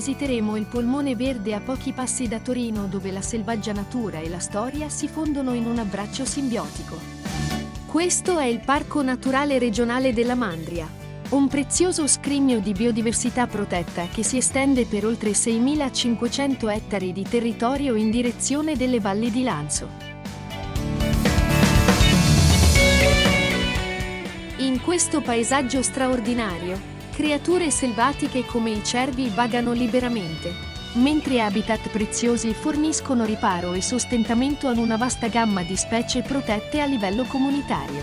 visiteremo il polmone verde a pochi passi da Torino dove la selvaggia natura e la storia si fondono in un abbraccio simbiotico. Questo è il Parco Naturale Regionale della Mandria, un prezioso scrigno di biodiversità protetta che si estende per oltre 6.500 ettari di territorio in direzione delle valli di Lanzo. In questo paesaggio straordinario, creature selvatiche come i cervi vagano liberamente, mentre habitat preziosi forniscono riparo e sostentamento ad una vasta gamma di specie protette a livello comunitario.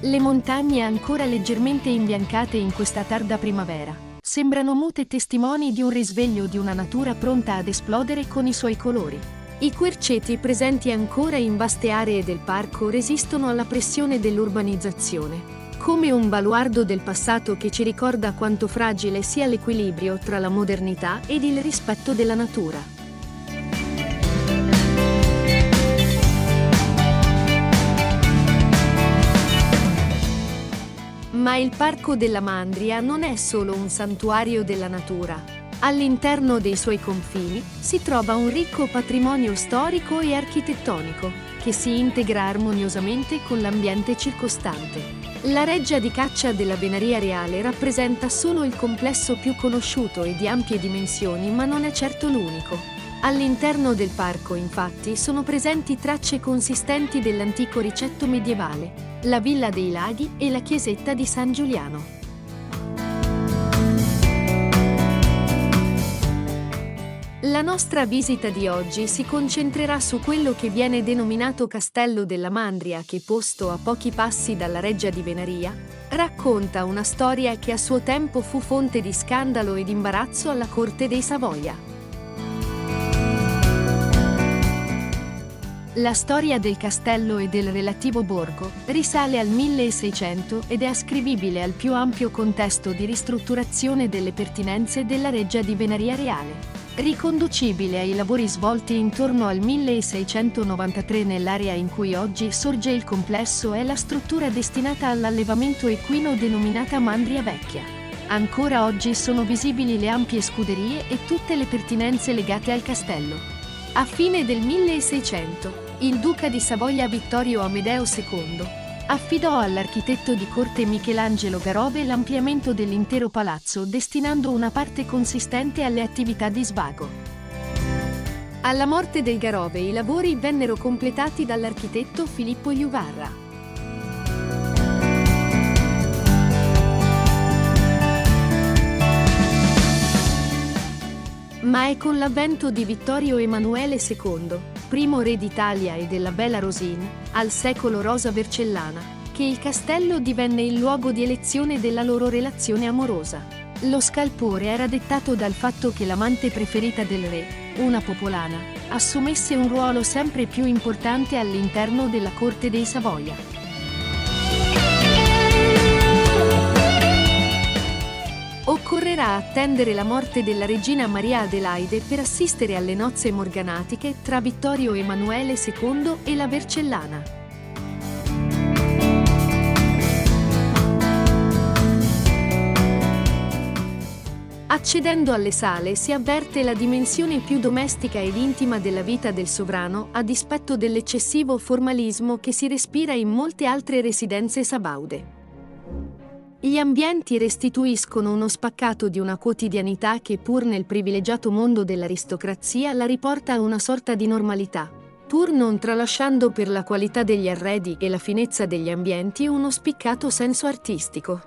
Le montagne ancora leggermente imbiancate in questa tarda primavera sembrano mute testimoni di un risveglio di una natura pronta ad esplodere con i suoi colori. I querceti presenti ancora in vaste aree del parco resistono alla pressione dell'urbanizzazione, come un baluardo del passato che ci ricorda quanto fragile sia l'equilibrio tra la modernità ed il rispetto della natura. Ma il Parco della Mandria non è solo un santuario della natura. All'interno dei suoi confini si trova un ricco patrimonio storico e architettonico, che si integra armoniosamente con l'ambiente circostante. La reggia di caccia della Venaria Reale rappresenta solo il complesso più conosciuto e di ampie dimensioni, ma non è certo l'unico. All'interno del parco, infatti, sono presenti tracce consistenti dell'antico ricetto medievale, la Villa dei Laghi e la chiesetta di San Giuliano. La nostra visita di oggi si concentrerà su quello che viene denominato Castello della Mandria che, posto a pochi passi dalla reggia di Venaria, racconta una storia che a suo tempo fu fonte di scandalo ed imbarazzo alla corte dei Savoia. La storia del castello e del relativo borgo risale al 1600 ed è ascrivibile al più ampio contesto di ristrutturazione delle pertinenze della reggia di Venaria Reale, riconducibile ai lavori svolti intorno al 1693 nell'area in cui oggi sorge il complesso è la struttura destinata all'allevamento equino denominata Mandria Vecchia. Ancora oggi sono visibili le ampie scuderie e tutte le pertinenze legate al castello. A fine del 1600, il duca di Savoia Vittorio Amedeo II affidò all'architetto di corte Michelangelo Garove l'ampliamento dell'intero palazzo destinando una parte consistente alle attività di svago. Alla morte del Garove i lavori vennero completati dall'architetto Filippo Iuvarra. Ma è con l'avvento di Vittorio Emanuele II primo re d'Italia e della Bella Rosine, al secolo Rosa Vercellana, che il castello divenne il luogo di elezione della loro relazione amorosa. Lo scalpore era dettato dal fatto che l'amante preferita del re, una popolana, assumesse un ruolo sempre più importante all'interno della corte dei Savoia. Occorrerà attendere la morte della regina Maria Adelaide per assistere alle nozze morganatiche tra Vittorio Emanuele II e la Vercellana. Accedendo alle sale si avverte la dimensione più domestica ed intima della vita del sovrano a dispetto dell'eccessivo formalismo che si respira in molte altre residenze sabaude. Gli ambienti restituiscono uno spaccato di una quotidianità che pur nel privilegiato mondo dell'aristocrazia la riporta a una sorta di normalità, pur non tralasciando per la qualità degli arredi e la finezza degli ambienti uno spiccato senso artistico.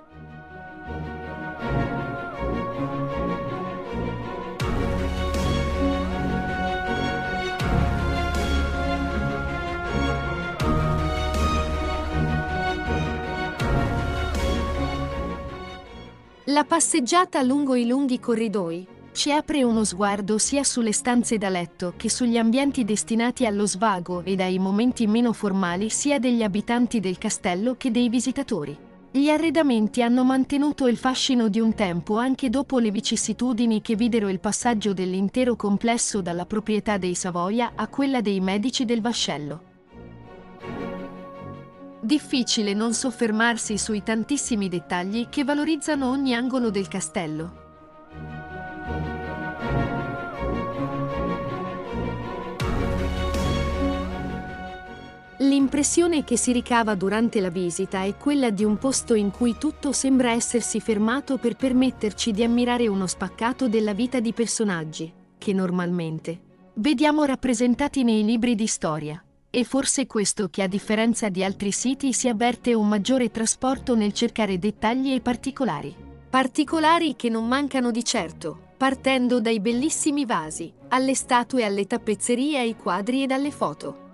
La passeggiata lungo i lunghi corridoi ci apre uno sguardo sia sulle stanze da letto che sugli ambienti destinati allo svago e dai momenti meno formali sia degli abitanti del castello che dei visitatori. Gli arredamenti hanno mantenuto il fascino di un tempo anche dopo le vicissitudini che videro il passaggio dell'intero complesso dalla proprietà dei Savoia a quella dei Medici del Vascello. Difficile non soffermarsi sui tantissimi dettagli che valorizzano ogni angolo del castello. L'impressione che si ricava durante la visita è quella di un posto in cui tutto sembra essersi fermato per permetterci di ammirare uno spaccato della vita di personaggi, che normalmente vediamo rappresentati nei libri di storia. E forse questo che a differenza di altri siti si avverte un maggiore trasporto nel cercare dettagli e particolari. Particolari che non mancano di certo, partendo dai bellissimi vasi, alle statue, alle tappezzerie, ai quadri e dalle foto.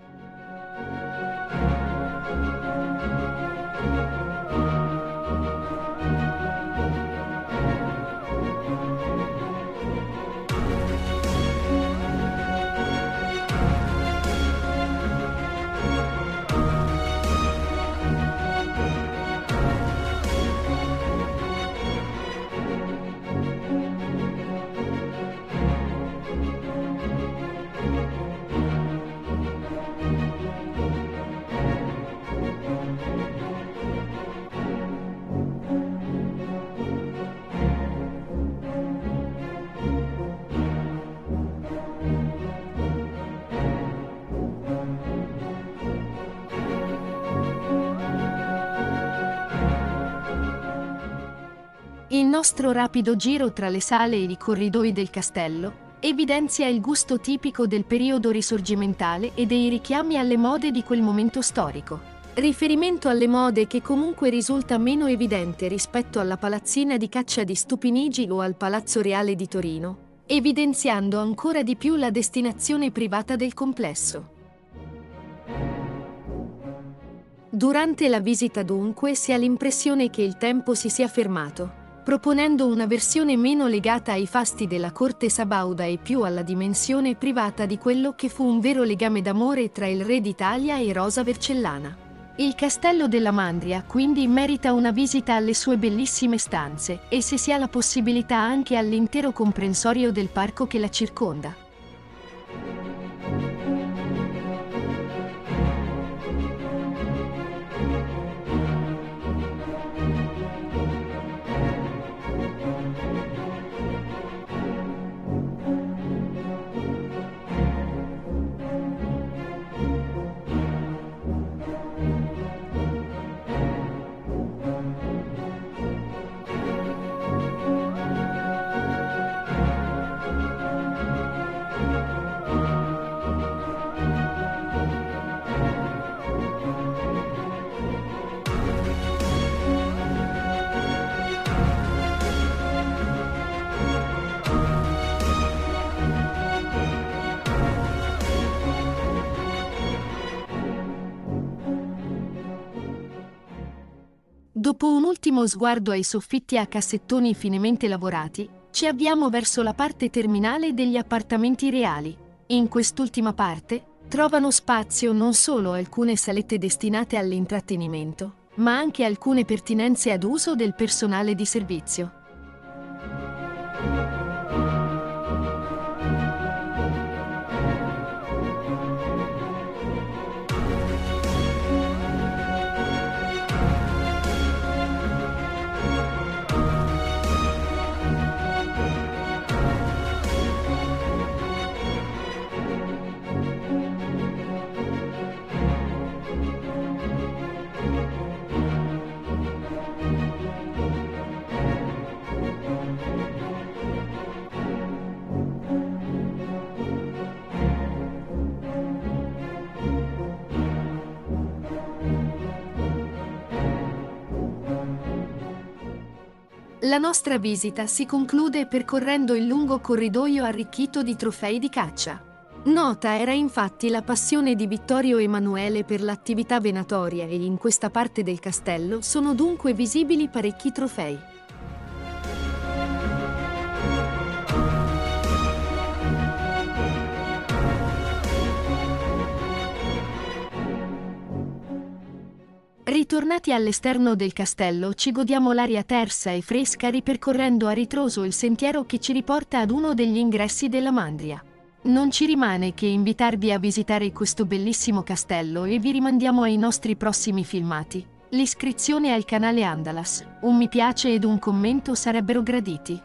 Nostro rapido giro tra le sale e i corridoi del castello evidenzia il gusto tipico del periodo risorgimentale e dei richiami alle mode di quel momento storico. Riferimento alle mode che comunque risulta meno evidente rispetto alla palazzina di caccia di Stupinigi o al Palazzo Reale di Torino, evidenziando ancora di più la destinazione privata del complesso. Durante la visita dunque si ha l'impressione che il tempo si sia fermato proponendo una versione meno legata ai fasti della corte sabauda e più alla dimensione privata di quello che fu un vero legame d'amore tra il re d'Italia e Rosa Vercellana. Il castello della Mandria quindi merita una visita alle sue bellissime stanze e se si ha la possibilità anche all'intero comprensorio del parco che la circonda. Dopo un ultimo sguardo ai soffitti a cassettoni finemente lavorati, ci avviamo verso la parte terminale degli appartamenti reali. In quest'ultima parte trovano spazio non solo alcune salette destinate all'intrattenimento, ma anche alcune pertinenze ad uso del personale di servizio. La nostra visita si conclude percorrendo il lungo corridoio arricchito di trofei di caccia. Nota era infatti la passione di Vittorio Emanuele per l'attività venatoria e in questa parte del castello sono dunque visibili parecchi trofei. Ritornati all'esterno del castello ci godiamo l'aria tersa e fresca ripercorrendo a ritroso il sentiero che ci riporta ad uno degli ingressi della Mandria. Non ci rimane che invitarvi a visitare questo bellissimo castello e vi rimandiamo ai nostri prossimi filmati. L'iscrizione al canale Andalas, un mi piace ed un commento sarebbero graditi.